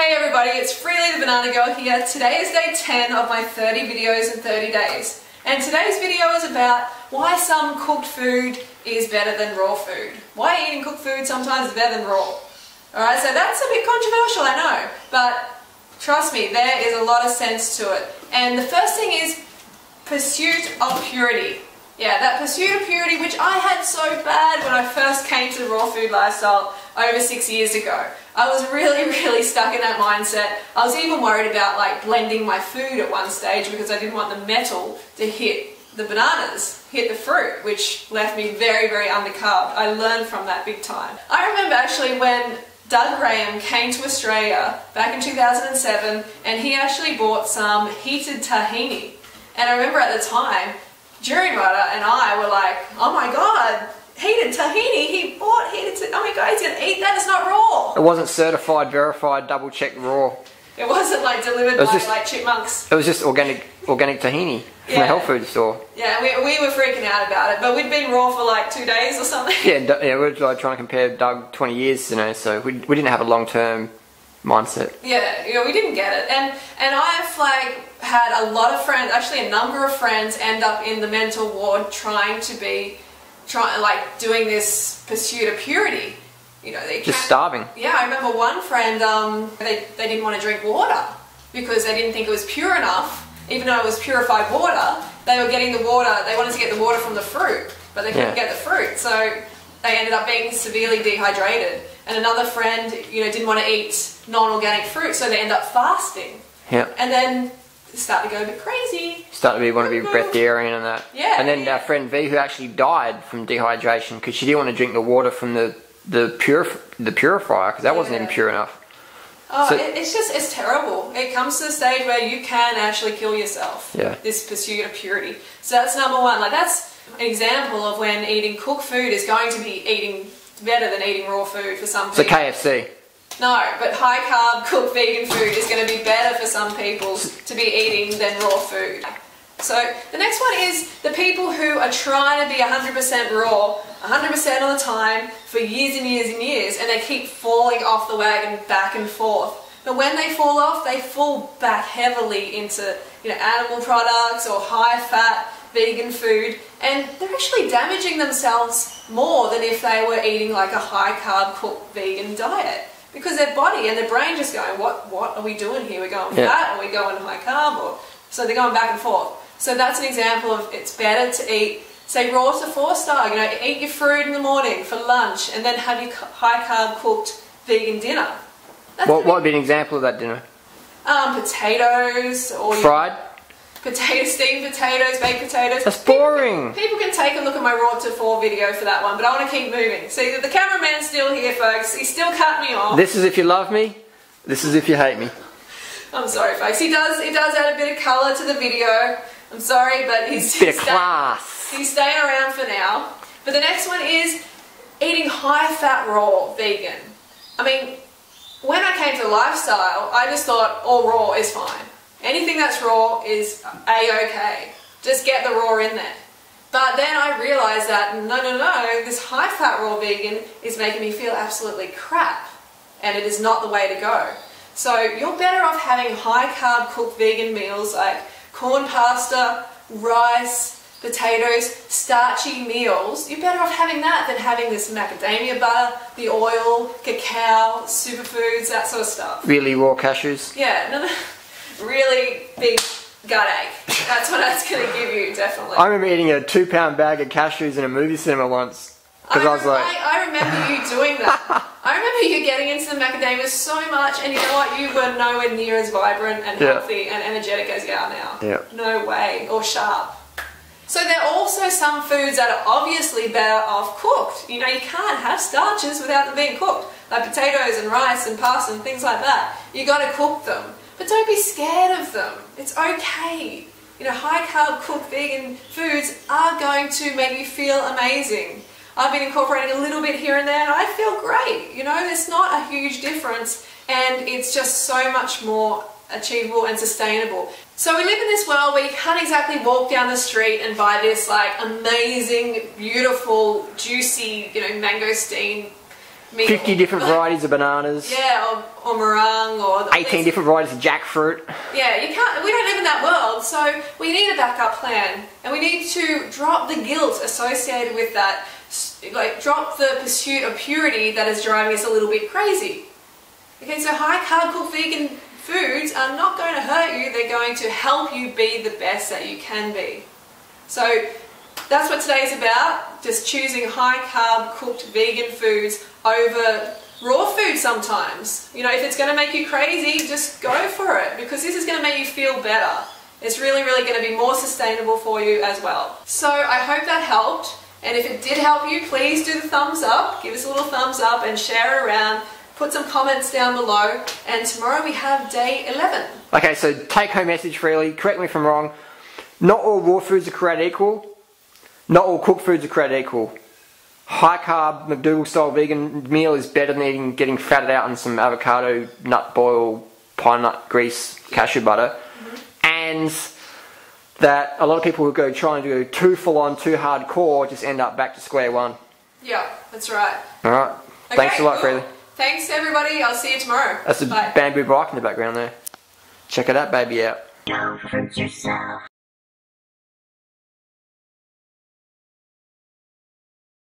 Hey everybody, it's Freelee the Banana Girl here. Today is day 10 of my 30 videos in 30 days. And today's video is about why some cooked food is better than raw food. Why eating cooked food sometimes is better than raw. Alright, so that's a bit controversial, I know. But trust me, there is a lot of sense to it. And the first thing is pursuit of purity. Yeah, that pursuit of purity, which I so bad when I first came to the raw food lifestyle over six years ago. I was really, really stuck in that mindset. I was even worried about like blending my food at one stage because I didn't want the metal to hit the bananas, hit the fruit, which left me very, very undercarbed. I learned from that big time. I remember actually when Doug Graham came to Australia back in 2007 and he actually bought some heated tahini. And I remember at the time, Durianrider and I were like, oh my god, heated tahini, he bought heated tahini, oh my god, he's gonna eat that, it's not raw. It wasn't certified, verified, double checked raw. It wasn't like delivered was by just- like chipmunks. It was just organic organic tahini from a health food store. Yeah, we, we were freaking out about it, but we'd been raw for like two days or something. Yeah, yeah, we were like trying to compare Doug 20 years, you know, so we, we didn't have a long term mindset. Yeah, you know, we didn't get it. And and I've like had a lot of friends, actually a number of friends end up in the mental ward trying to be trying like doing this pursuit of purity. You know, they Just starving. Yeah, I remember one friend, um, they, they didn't want to drink water because they didn't think it was pure enough. Even though it was purified water, they were getting the water, they wanted to get the water from the fruit, but they couldn't Yeah. get the fruit. So they ended up being severely dehydrated. And another friend, you know, didn't want to eat non-organic fruit, so they end up fasting. Yeah. And then start to go a bit crazy. Start to be want to be oh, breatharian and that. Yeah, And then yeah. our friend V, who actually died from dehydration because she didn't want to drink the water from the the purif- the purifier because that wasn't even pure enough. Oh, So- it, it's just, it's terrible. It comes to the stage where you can actually kill yourself. Yeah. This pursuit of purity. So that's number one. Like, that's an example of when eating cooked food is going to be eating better than eating raw food for some So people. KFC. No, but high carb cooked vegan food is going to be better for some people to be eating than raw food. So the next one is the people who are trying to be 100% raw, 100% all the time for years and years and years, and they keep falling off the wagon back and forth. But when they fall off, they fall back heavily into you know animal products or high-fat vegan food, and they're actually damaging themselves more than if they were eating like a high-carb cooked vegan diet. Because their body and their brain just going, what what are we doing here? We're going Yeah. fat, or we going high carb, or so they're going back and forth. So that's an example of it's better to eat, say raw to four star. You know, eat your fruit in the morning for lunch, and then have your high carb cooked vegan dinner. That's What what would be an example of that dinner? um, potatoes or your Potato steamed potatoes, baked potatoes. That's People- boring. People can take a look at my raw to four video for that one, but I want to keep moving. See, the cameraman's still here, folks. He still cut me off. This is if you love me. This is if you hate me. I'm sorry, folks. He does. He does add a bit of colour to the video. I'm sorry, but he's Bit of he's staying- class. He's staying around for now. But the next one is eating high-fat raw vegan. I mean, when I came to lifestyle, I just thought all raw is fine. Anything that's raw is a-okay. Just get the raw in there. But then I realised that no, no, no, this high-fat raw vegan is making me feel absolutely crap, and it is not the way to go. So you're better off having high-carb cooked vegan meals like corn pasta, rice, potatoes, starchy meals. You're better off having that than having this macadamia butter, the oil, cacao, superfoods, that sort of stuff. Really raw cashews. Yeah, no, no, really big gut ache. That's what that's going to give you, definitely. I remember eating a two pound bag of cashews in a movie cinema once because I, was like, I, I remember you doing that. I remember you getting into the macadamia so much, and you know what? You were nowhere near as vibrant and Yeah. healthy and energetic as you are now. Yeah. No way, or sharp. So there are also some foods that are obviously better off cooked. You know, you can't have starches without them being cooked, like potatoes and rice and pasta and things like that. You got to cook them, but don't be scared of them. It's okay. You know, high carb cooked vegan foods are going to make you feel amazing. I've been incorporating a little bit here and there, and I feel great. You know, there's not a huge difference, and it's just so much more achievable and sustainable. So we live in this world where you can't exactly walk down the street and buy this like amazing, beautiful, juicy, you know, mangosteen meal. 50 different varieties of bananas. Yeah, or, or meringue, or 18 different varieties of jackfruit. Yeah, you can't. We don't live in that world, so we need a backup plan, and we need to drop the guilt associated with that. Like, drop the pursuit of purity that is driving us a little bit crazy. Okay, so high carb cooked vegan foods are not going to hurt you. They're going to help you be the best that you can be. So that's what today's about. Just choosing high carb cooked vegan foods over raw food sometimes. You know, if it's going to make you crazy, just go for it because this is going to make you feel better. It's really, really going to be more sustainable for you as well. So I hope that helped. And if it did help you, please do the thumbs up. Give us a little thumbs up and share around. Put some comments down below. And tomorrow we have day 11. Okay, so take home message really. Correct me if I'm wrong. Not all raw foods are created equal. Not all cooked foods are created equal. High carb McDougall style vegan meal is better than eating getting fatted out on some avocado, nut boil, pine nut grease, cashew butter. And that a lot of people who go trying to go too full on, too hardcore, just end up back to square one. Yeah, that's right. Alright. Thanks a lot, cool. Freelee. Thanks everybody. I'll see you tomorrow. That's a Bye. bamboo bike in the background there. Check it out, baby out. Don't hurt yourself.